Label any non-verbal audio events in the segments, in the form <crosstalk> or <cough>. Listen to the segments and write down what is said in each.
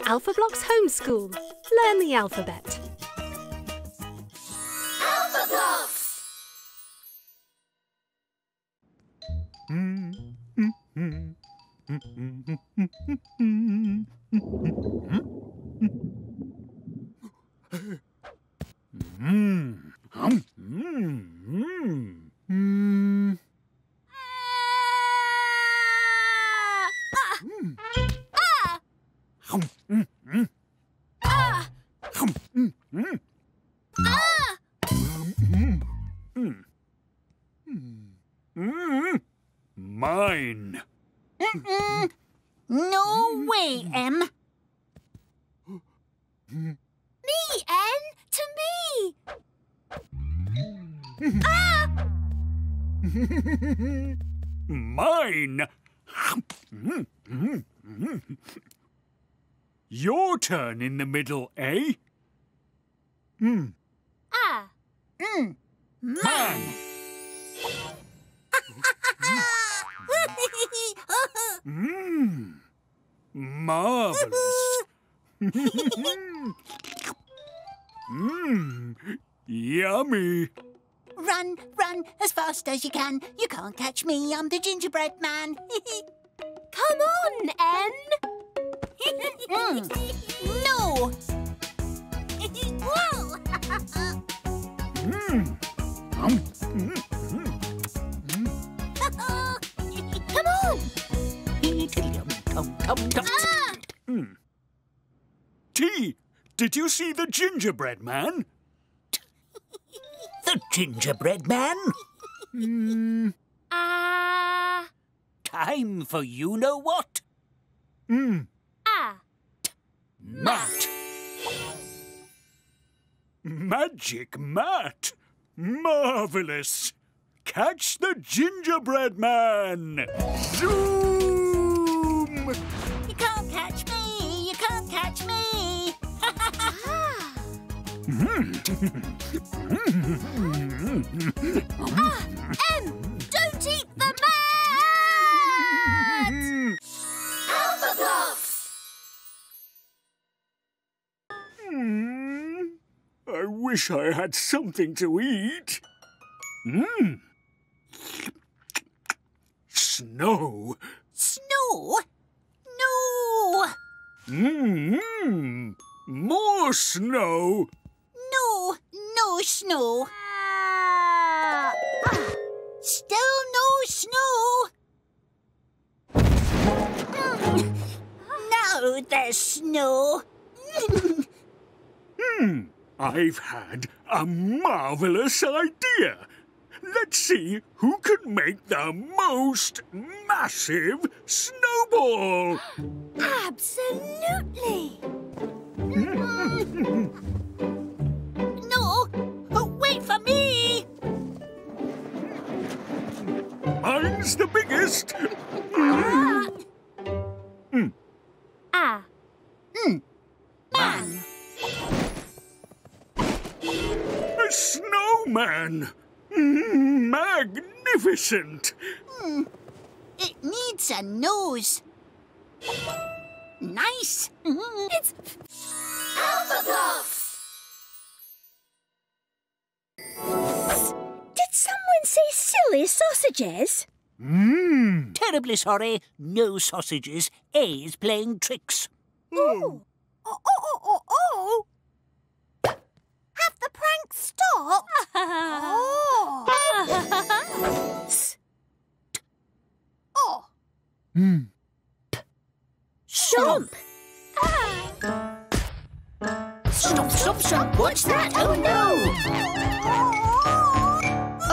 Alphablocks Homeschool. Learn the alphabet. Alphablocks! Mine. No way, Em. Me, N, to me! ah! Mine. Your turn in the middle, eh? Ah, Man. Mmm. Marvelous. Mmm. Yummy. Run, run as fast as you can. You can't catch me. I'm the gingerbread man. <laughs> come on, N! <laughs> Mm. no! Come on! T, did you see the gingerbread man? <laughs> The gingerbread man? Ah, Time for you know what? Mmm. ah. Matt. Magic Matt. Marvelous. Catch the gingerbread man. Zoom. You can't catch me. You can't catch me. Ah. <laughs> Ah, M, don't eat the mat! Alphablocks! Hmm. I wish I had something to eat. Mmm. Snow. Snow? No! Mmm. More snow. No, no snow. Ah. Still no snow. now there's snow. Hmm. I've had a marvelous idea. Let's see who can make the most massive snowball. Absolutely! <laughs> no, oh, wait for me. Mine's the biggest. Ah, Ah. Man, A snowman. Mm, Magnificent. it needs a nose. Nice. it's Alphablocks! Did someone say silly sausages? Mmm. Terribly sorry, no sausages. A is playing tricks. Oh, oh, oh, oh, oh! Have the prank stop? oh! oh! Stomp! Stop, stop, stop. What's that? Oh, no.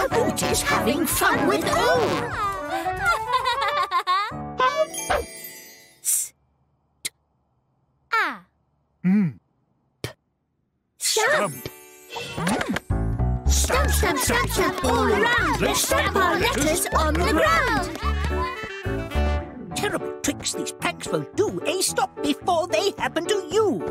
A boot is having fun with O. ah, Stamp, stamp, stamp, all around. Let's stamp our letters on the ground. Terrible tricks these pranks will do. A stop before they happen to you.